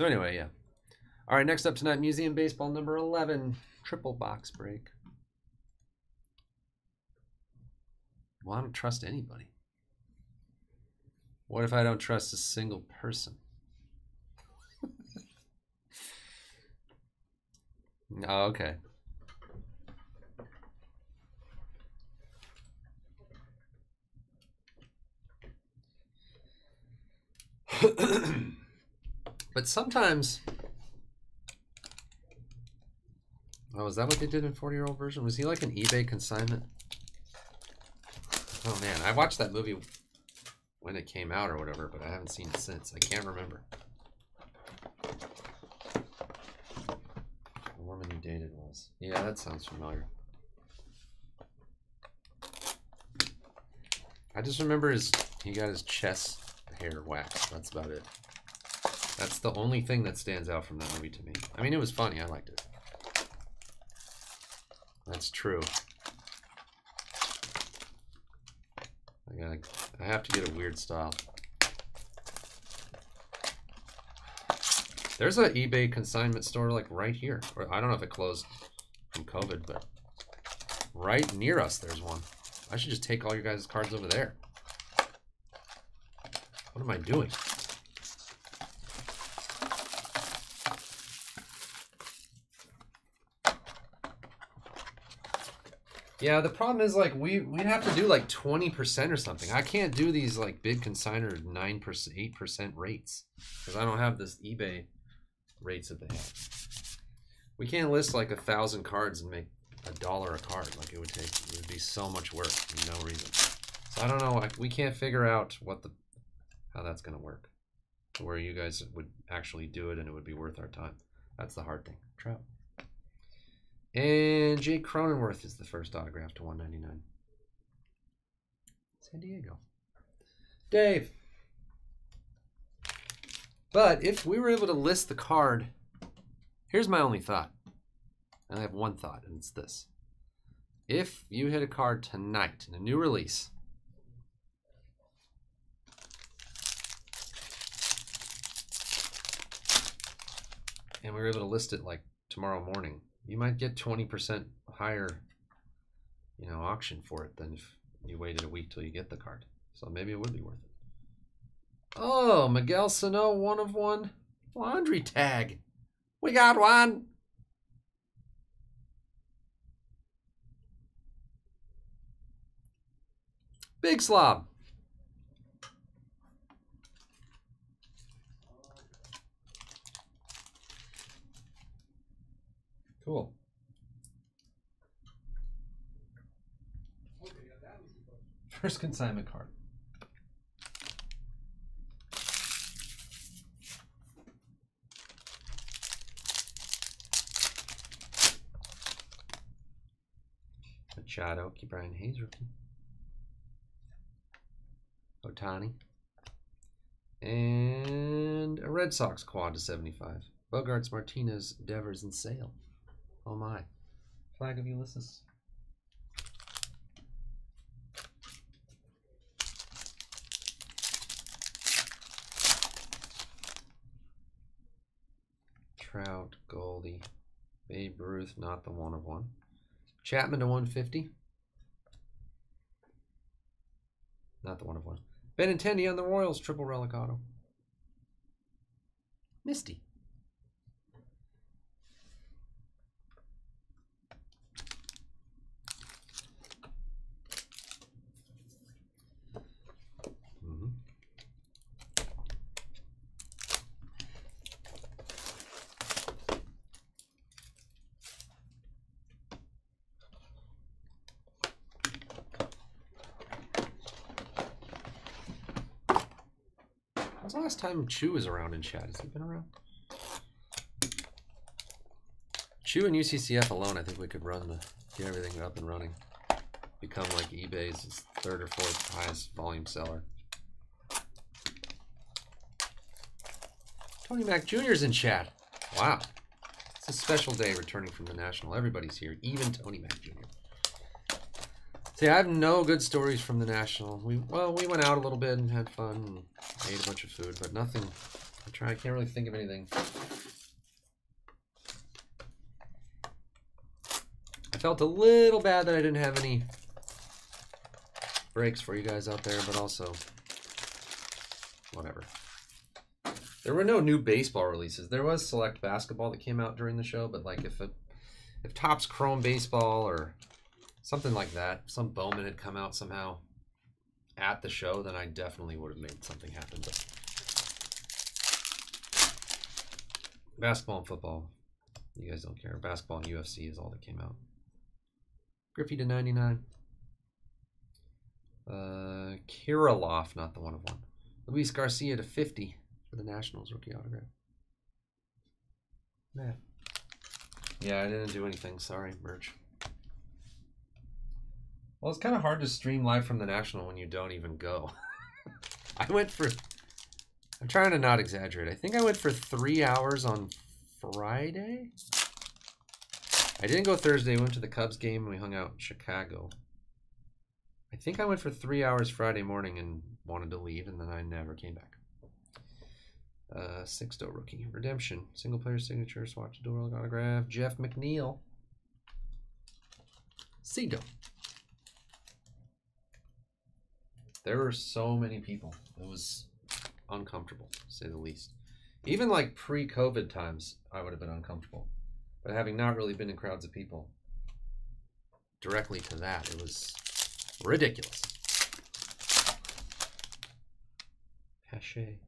So anyway, yeah. All right, next up tonight, Museum Baseball number 11, triple box break. Well, I don't trust anybody. What if I don't trust a single person? oh, okay. but sometimes Oh, is that what they did in 40 year old version? Was he like an eBay consignment? Oh man, I watched that movie when it came out or whatever, but I haven't seen it since. I can't remember. The woman he dated was. Yeah, that sounds familiar. I just remember his he got his chest hair waxed. That's about it. That's the only thing that stands out from that movie to me. I mean, it was funny. I liked it. That's true. I gotta, I have to get a weird style. There's an eBay consignment store like right here. Or I don't know if it closed from COVID, but right near us there's one. I should just take all your guys' cards over there. What am I doing? Yeah, the problem is like we we'd have to do like twenty percent or something. I can't do these like big consigner nine percent, eight percent rates because I don't have this eBay rates that they have. We can't list like a thousand cards and make a dollar a card. Like it would take, it would be so much work for no reason. So I don't know. We can't figure out what the how that's gonna work. Where you guys would actually do it and it would be worth our time. That's the hard thing. Trout. And Jake Cronenworth is the first autograph to 199. San Diego. Dave. But if we were able to list the card, here's my only thought. And I have one thought, and it's this. If you hit a card tonight in a new release, and we were able to list it like tomorrow morning, you might get 20% higher, you know, auction for it than if you waited a week till you get the card. So maybe it would be worth it. Oh, Miguel Sano, one of one. Laundry tag. We got one. Big slob. Cool. First consignment card. Machado, Brian Hayes rookie. Ohtani. And a Red Sox quad to 75. Bogaerts, Martinez, Devers, and Sale. Oh my. Flag of Ulysses. Trout, Goldie, Babe Ruth, not the one of one. Chapman to 150. Not the one of one. Benintendi on the Royals, triple relic auto. Misty. When's the last time Chew was around in chat? Has he been around? Chew and UCCF alone, I think we could run the get everything up and running. Become like eBay's third or fourth highest volume seller. Tony Mac Jr.'s in chat. Wow. It's a special day returning from the National. Everybody's here, even Tony Mac Jr. See, I have no good stories from the National. We well, we went out a little bit and had fun and ate a bunch of food, but nothing I try. I can't really think of anything. I felt a little bad that I didn't have any breaks for you guys out there, but also whatever. There were no new baseball releases. There was select basketball that came out during the show, but like if it, if Topps Chrome Baseball or something like that, some Bowman had come out somehow at the show, then I definitely would have made something happen. But basketball and football, you guys don't care. Basketball and UFC is all that came out. Griffey to 99. Uh, Kirilloff, not the one of one. Luis Garcia to 50 for the Nationals rookie autograph. Man. Yeah, I didn't do anything. Sorry, merch. Well, it's kind of hard to stream live from the National when you don't even go. I went for. I'm trying to not exaggerate. I think I went for three hours on Friday. I didn't go Thursday. I went to the Cubs game and we hung out in Chicago. I think I went for three hours Friday morning and wanted to leave, and then I never came back. Uh, Sixto rookie redemption single player signature swatch door autograph Jeff McNeil. Cedo. There were so many people. It was uncomfortable, say the least. Even like pre-COVID times, I would have been uncomfortable. But having not really been in crowds of people directly to that, it was ridiculous. Pache.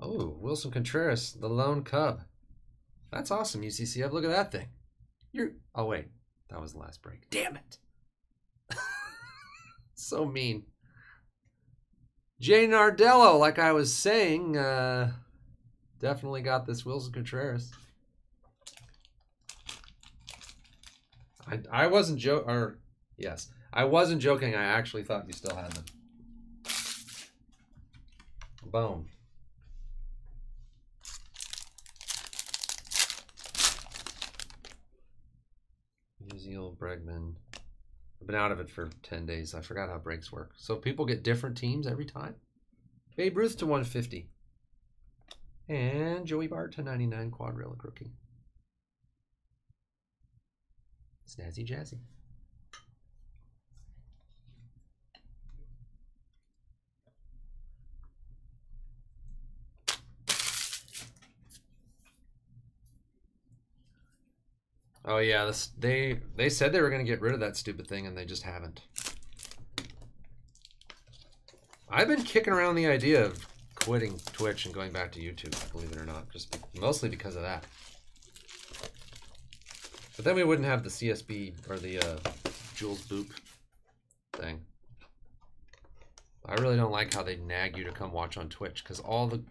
Oh, Willson Contreras, the lone cub. That's awesome, UCCF. Look at that thing. You're. Oh, wait. That was the last break. Damn it. So mean. Jay Nardello, like I was saying, uh, definitely got this Willson Contreras. I, I wasn't joking, or yes, I wasn't joking. I actually thought you still had them. Boom. Museal Bregman. I've been out of it for 10 days. I forgot how breaks work. So people get different teams every time? Babe Ruth to 150. And Joey Bart to 99 quad relic rookie. Snazzy Jazzy. Oh yeah, this they they said they were gonna get rid of that stupid thing and they just haven't. I've been kicking around the idea of quitting Twitch and going back to YouTube, believe it or not, just mostly because of that. But then we wouldn't have the CSB or the uh, Jules Boop thing. I really don't like how they nag you to come watch on Twitch because all the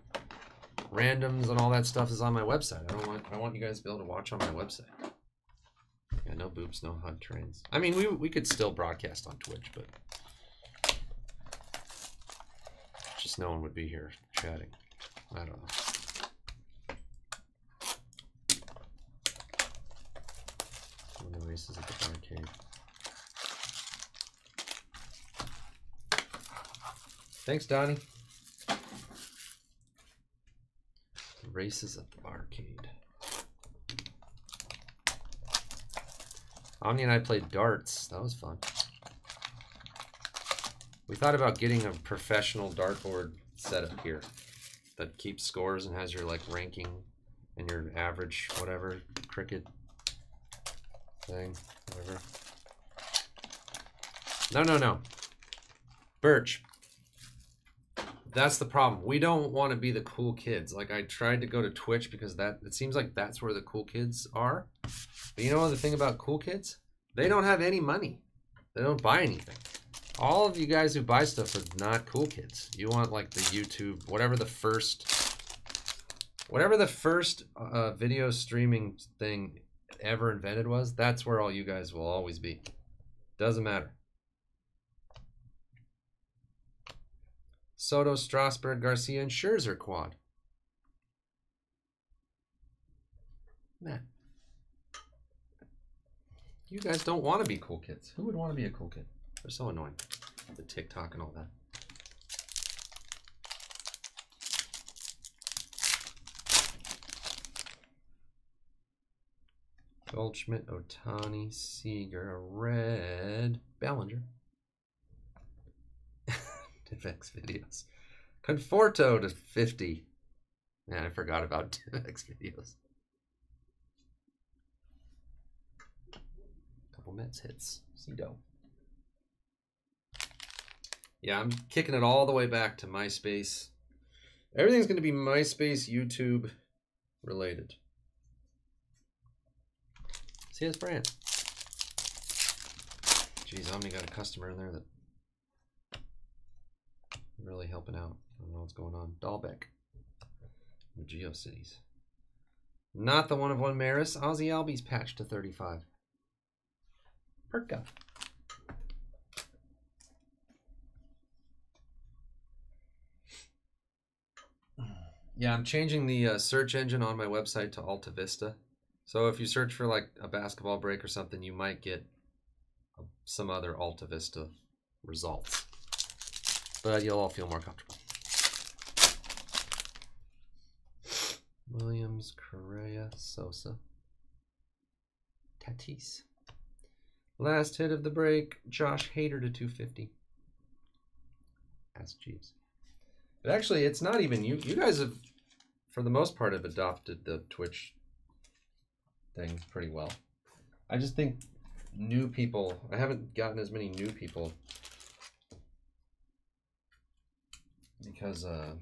randoms and all that stuff is on my website. I don't want I want you guys to be able to watch on my website. No boops, no HUD trains. I mean, we we could still broadcast on Twitch, but just no one would be here chatting. I don't know. The races at the barcade. Thanks, Donnie. Races at the Omni and I played darts. That was fun. We thought about getting a professional dartboard set up here that keeps scores and has your like ranking and your average whatever cricket thing, whatever. No, no, no. Birch. That's the problem. We don't want to be the cool kids. Like I tried to go to Twitch because that it seems like that's where the cool kids are. But you know the thing about cool kids? They don't have any money. They don't buy anything. All of you guys who buy stuff are not cool kids. You want like the YouTube, whatever the first, whatever the first uh, video streaming thing ever invented was. That's where all you guys will always be. Doesn't matter. Soto, Strasburg, Garcia, and Scherzer quad. Man. You guys don't want to be cool kids. Who would want to be a cool kid? They're so annoying. The TikTok and all that. Goldschmidt, Ohtani, Seager, Red, Bellinger. DivX videos. Conforto to 50. Man, I forgot about DivX videos. Couple Mets hits. Cito. Yeah, I'm kicking it all the way back to MySpace. Everything's going to be MySpace, YouTube related. See this brand. Geez, Omni got a customer in there that really helping out. I don't know what's going on. Dalbec. GeoCities. Not the one of one Maris. Ozzy Albies patched to 35. Yeah, I'm changing the uh, search engine on my website to Alta Vista. So if you search for like a basketball break or something, you might get uh, some other Alta Vista results. But you'll all feel more comfortable. Williams, Correa, Sosa, Tatis. Last hit of the break, Josh Hader to 250. Ask Jeeves. But actually, it's not even you. You guys have, for the most part, have adopted the Twitch thing pretty well. I just think new people. I haven't gotten as many new people because uh,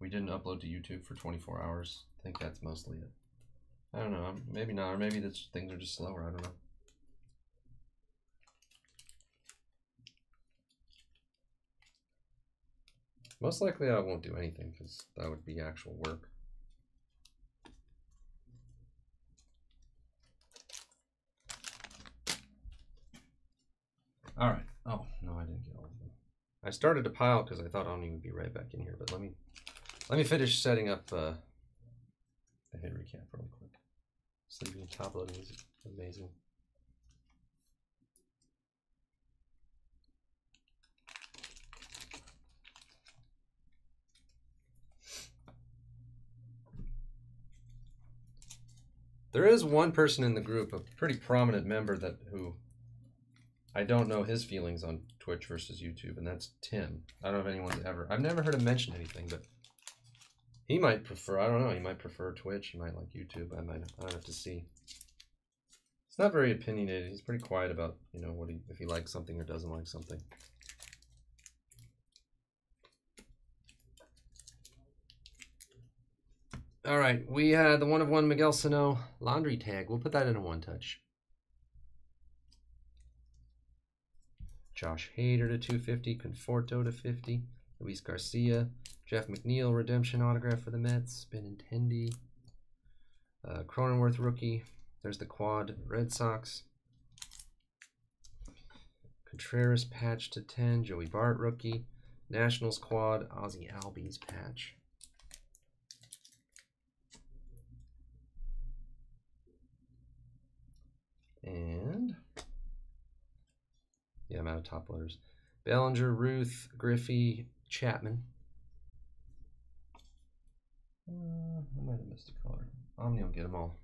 we didn't upload to YouTube for 24 hours. I think that's mostly it. I don't know. Maybe not, or maybe that's, things are just slower. I don't know. Most likely I won't do anything because that would be actual work. All right. Oh, no, I didn't get all of them. I started to pile because I thought Omni would be right back in here, but let me let me finish setting up uh, the hit recap real quick. Sleeping loading is amazing. There is one person in the group, a pretty prominent member that who I don't know his feelings on Twitch versus YouTube, and that's Tim. I don't know if anyone's ever I've never heard him mention anything, but he might prefer I don't know, he might prefer Twitch, he might like YouTube. I might I don't have to see. He's not very opinionated. He's pretty quiet about, you know, what he if he likes something or doesn't like something. All right, we had the one of one Miguel Sano laundry tag. We'll put that in a one touch. Josh Hader to 250, Conforto to 50, Luis Garcia, Jeff McNeil redemption autograph for the Mets, Benintendi, uh, Cronenworth rookie. There's the quad Red Sox. Contreras patch to 10, Joey Bart rookie, Nationals quad, Ozzy Albies patch. And yeah, I'm out of top. Bellinger, Ruth, Griffey, Chapman. Uh, I might have missed a color. Omni will get them all.